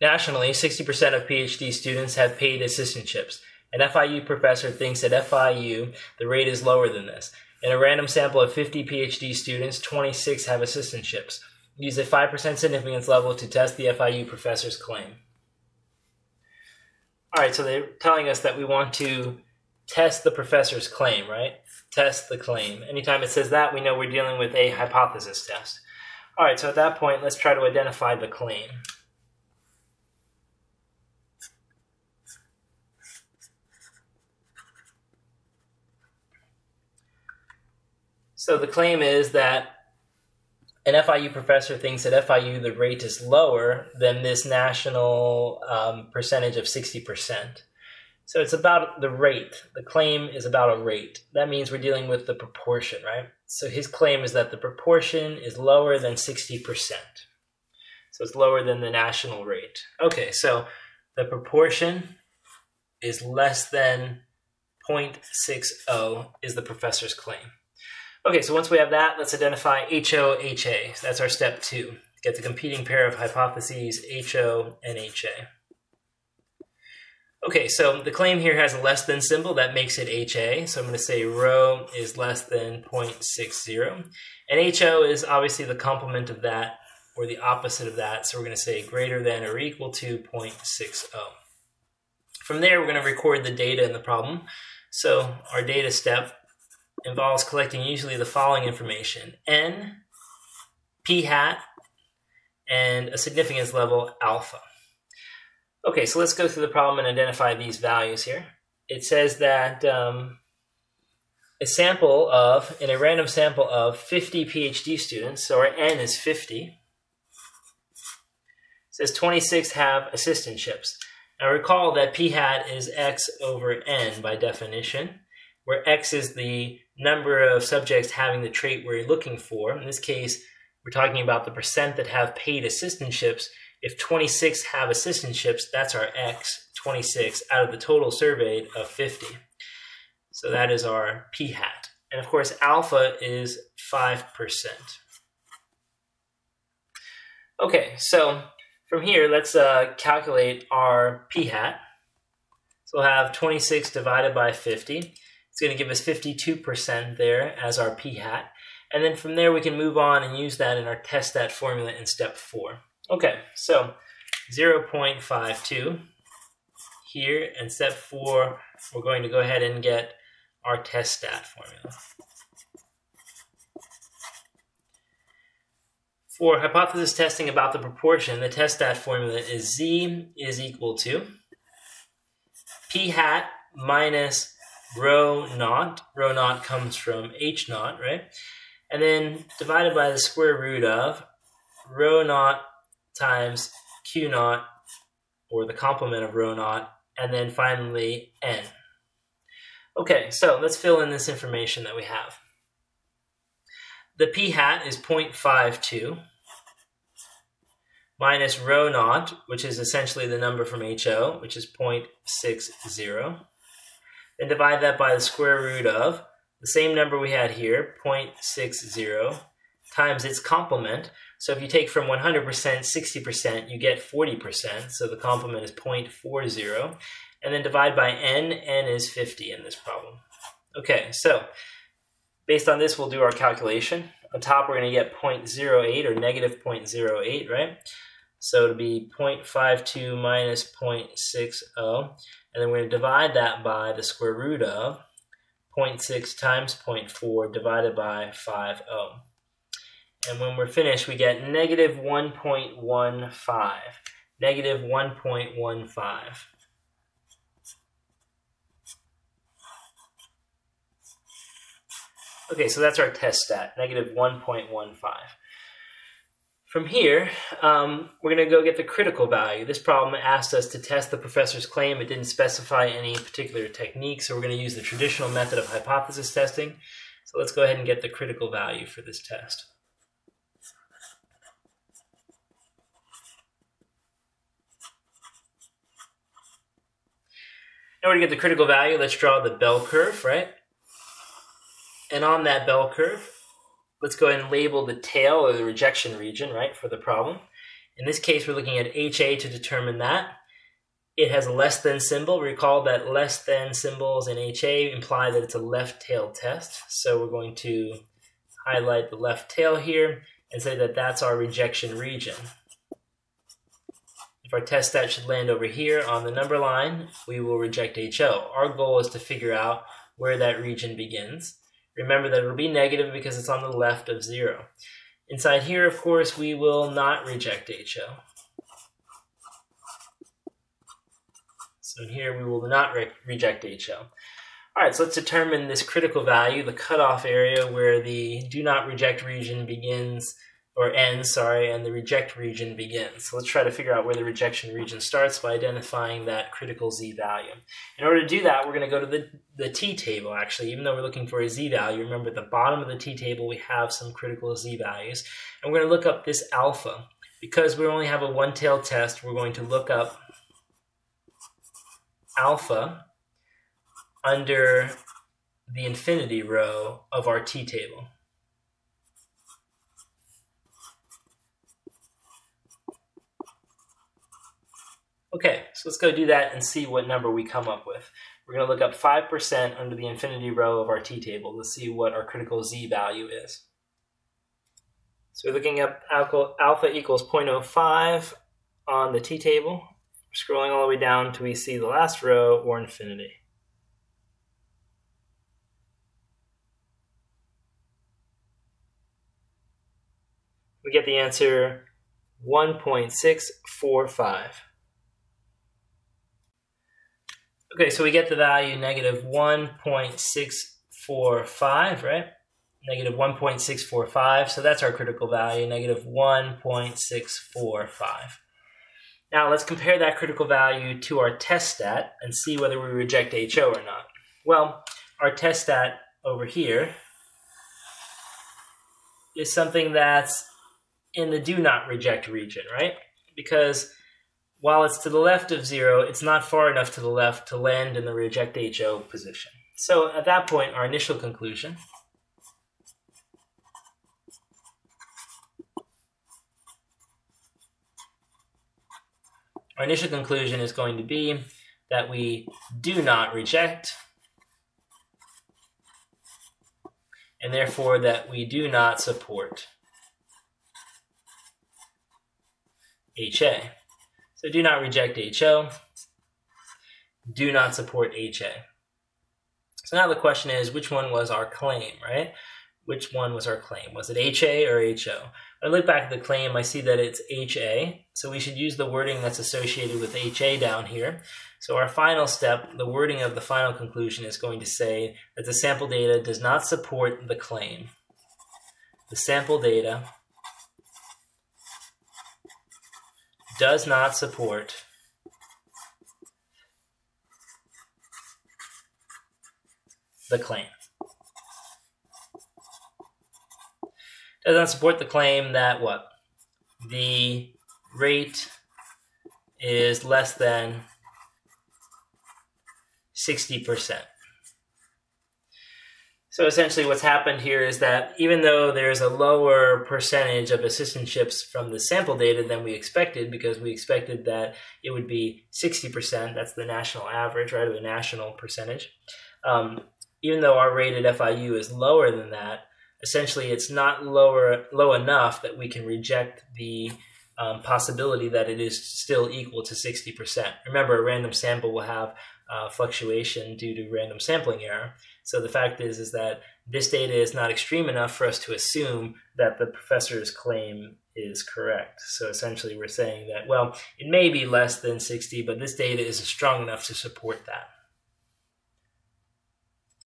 Nationally, 60% of PhD students have paid assistantships. An FIU professor thinks at FIU the rate is lower than this. In a random sample of 50 PhD students, 26 have assistantships. Use a 5% significance level to test the FIU professor's claim. All right, so they're telling us that we want to test the professor's claim, right? Test the claim. Anytime it says that, we know we're dealing with a hypothesis test. All right, so at that point, let's try to identify the claim. So the claim is that an FIU professor thinks at FIU the rate is lower than this national um, percentage of 60%. So it's about the rate. The claim is about a rate. That means we're dealing with the proportion, right? So his claim is that the proportion is lower than 60%. So it's lower than the national rate. Okay, so the proportion is less than 0.60 is the professor's claim. Okay, so once we have that, let's identify HO-HA. So that's our step two. Get the competing pair of hypotheses HO and HA. Okay, so the claim here has a less than symbol. That makes it HA. So I'm going to say rho is less than 0.60. And HO is obviously the complement of that, or the opposite of that. So we're going to say greater than or equal to 0.60. From there, we're going to record the data in the problem. So our data step involves collecting usually the following information n, p hat, and a significance level alpha. Okay, so let's go through the problem and identify these values here. It says that um, a sample of, in a random sample of 50 PhD students, so our n is 50, says 26 have assistantships. Now recall that p hat is x over n by definition, where x is the number of subjects having the trait we're looking for. In this case, we're talking about the percent that have paid assistantships. If 26 have assistantships, that's our X, 26, out of the total surveyed of 50. So that is our p hat. And of course, alpha is 5%. Okay, so from here, let's uh, calculate our p hat. So we'll have 26 divided by 50. It's going to give us 52% there as our p hat. And then from there, we can move on and use that in our test stat formula in step four. Okay, so 0.52 here. And step four, we're going to go ahead and get our test stat formula. For hypothesis testing about the proportion, the test stat formula is z is equal to p hat minus rho naught. Rho naught comes from h naught, right? And then divided by the square root of rho naught times q naught, or the complement of rho naught, and then finally n. Okay, so let's fill in this information that we have. The p hat is 0.52 minus rho naught, which is essentially the number from HO, which is 0.60 and divide that by the square root of the same number we had here, 0.60, times its complement. So if you take from 100% 60%, you get 40%. So the complement is 0.40. And then divide by n. n is 50 in this problem. Okay, so based on this, we'll do our calculation. On top, we're going to get 0.08 or negative 0.08, right? So it'll be 0.52 minus 0.60. And then we're going to divide that by the square root of 0.6 times 0.4 divided by 5, And when we're finished, we get negative 1.15. Negative 1.15. Okay, so that's our test stat, negative 1.15. From here, um, we're going to go get the critical value. This problem asked us to test the professor's claim. It didn't specify any particular technique, so we're going to use the traditional method of hypothesis testing. So let's go ahead and get the critical value for this test. In order to get the critical value, let's draw the bell curve, right? And on that bell curve, let's go ahead and label the tail or the rejection region, right, for the problem. In this case, we're looking at HA to determine that. It has a less than symbol. Recall that less than symbols in HA imply that it's a left tail test. So we're going to highlight the left tail here and say that that's our rejection region. If our test stat should land over here on the number line, we will reject HO. Our goal is to figure out where that region begins. Remember that it'll be negative because it's on the left of zero. Inside here, of course, we will not reject HO. So here we will not re reject HO. All right, so let's determine this critical value, the cutoff area where the do not reject region begins or ends, sorry, and the reject region begins. So let's try to figure out where the rejection region starts by identifying that critical z value. In order to do that, we're going to go to the, the t table, actually. Even though we're looking for a z value, remember at the bottom of the t table, we have some critical z values. And we're going to look up this alpha. Because we only have a one-tailed test, we're going to look up alpha under the infinity row of our t table. Okay, so let's go do that and see what number we come up with. We're going to look up 5% under the infinity row of our t-table to see what our critical z value is. So we're looking up alpha equals 0.05 on the t-table. Scrolling all the way down until we see the last row or infinity. We get the answer 1.645. Okay, so we get the value negative 1.645, right? Negative 1.645, so that's our critical value, negative 1.645. Now let's compare that critical value to our test stat and see whether we reject HO or not. Well, our test stat over here is something that's in the do not reject region, right? Because while it's to the left of zero, it's not far enough to the left to land in the reject HO position. So at that point, our initial conclusion our initial conclusion is going to be that we do not reject and therefore that we do not support HA. So do not reject HO. Do not support HA. So now the question is, which one was our claim, right? Which one was our claim? Was it HA or HO? When I look back at the claim, I see that it's HA. So we should use the wording that's associated with HA down here. So our final step, the wording of the final conclusion is going to say that the sample data does not support the claim. The sample data does not support the claim. Does not support the claim that what? The rate is less than 60%. So essentially, what's happened here is that even though there's a lower percentage of assistantships from the sample data than we expected, because we expected that it would be 60%, that's the national average, right, or the national percentage. Um, even though our rate at FIU is lower than that, essentially it's not lower low enough that we can reject the um, possibility that it is still equal to 60%. Remember, a random sample will have uh, fluctuation due to random sampling error. So the fact is, is that this data is not extreme enough for us to assume that the professor's claim is correct. So essentially we're saying that, well, it may be less than 60, but this data is strong enough to support that.